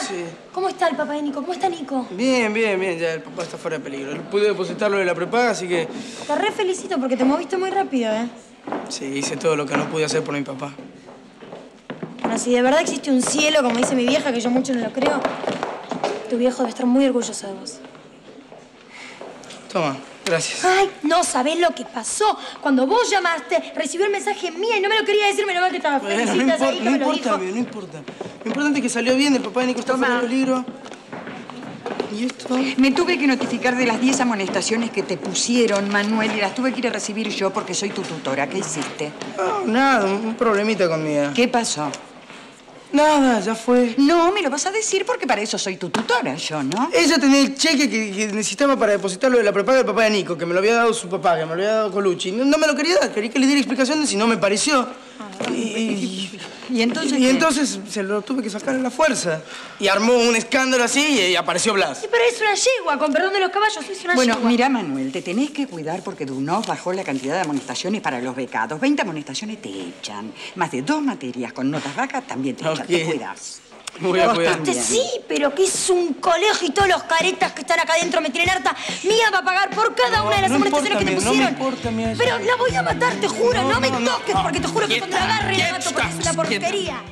Sí. ¿cómo está el papá de Nico? ¿Cómo está Nico? Bien, bien, bien. Ya el papá está fuera de peligro. Pude depositarlo de la prepaga, así que Te re felicito porque te moviste muy rápido, ¿eh? sí, hice todo lo que no pude hacer por mi papá. Bueno, si de verdad existe un cielo, como dice mi vieja, que yo mucho no lo creo, tu viejo debe estar muy orgulloso de vos. Toma, gracias. Ay, no sabés lo que pasó. Cuando vos llamaste, recibió el mensaje mío y no me lo quería decir, menos mal que estaba Bueno, no importa, ahí, no me lo importa, dijo. no importa. Lo importante es que salió bien, el papá de Nico está fuera de peligro. ¿Y esto? Me tuve que notificar de las 10 amonestaciones que te pusieron, Manuel, y las tuve que ir a recibir yo porque soy tu tutora. ¿Qué hiciste? No, nada, un problemita con mi hija. ¿Qué pasó? Nada, ya fue. No, me lo vas a decir porque para eso soy tu tutora yo, ¿no? Ella tenía el cheque que, que necesitaba para depositarlo de la prepaga del papá de Nico, que me lo había dado su papá, que me lo había dado Colucci. No, no me lo quería dar, quería que le diera explicaciones y no me pareció. Y, y- ¿Y entonces y entonces se lo tuve que sacar a la fuerza. Y armó un escándalo así y, y apareció Blas. Sí, pero es una yegua, con perdón de los caballos, es una Bueno, yegua. mira, Manuel, te tenés que cuidar porque Dunov bajó la cantidad de amonestaciones para los becados. 20 amonestaciones te echan. Más de dos materias con notas bajas también te echan. Ok. Te cuidas. Me voy a cuidar. Este sí, pero que es un colegio y todos los caretas que están acá adentro me tienen harta. Mía va a pagar por cada una de las no amonestaciones que te no me pusieron. importa, Mía, pero la voy a matar, te juro. No, No, me toques no. porque te juro que Quieta, contra agarre la mato porque es una quieta. porquería.